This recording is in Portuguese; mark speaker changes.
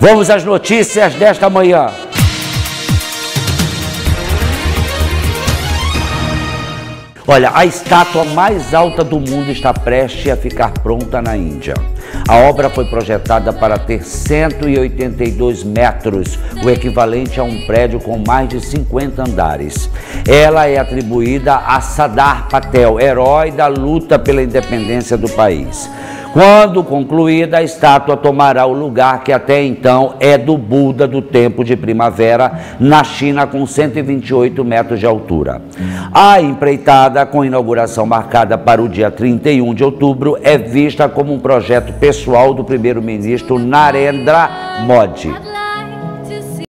Speaker 1: Vamos às notícias desta manhã. Olha, a estátua mais alta do mundo está prestes a ficar pronta na Índia. A obra foi projetada para ter 182 metros, o equivalente a um prédio com mais de 50 andares. Ela é atribuída a Sadar Patel, herói da luta pela independência do país. Quando concluída, a estátua tomará o lugar que até então é do Buda do Tempo de Primavera, na China, com 128 metros de altura. A empreitada, com inauguração marcada para o dia 31 de outubro, é vista como um projeto pessoal do primeiro-ministro Narendra Modi.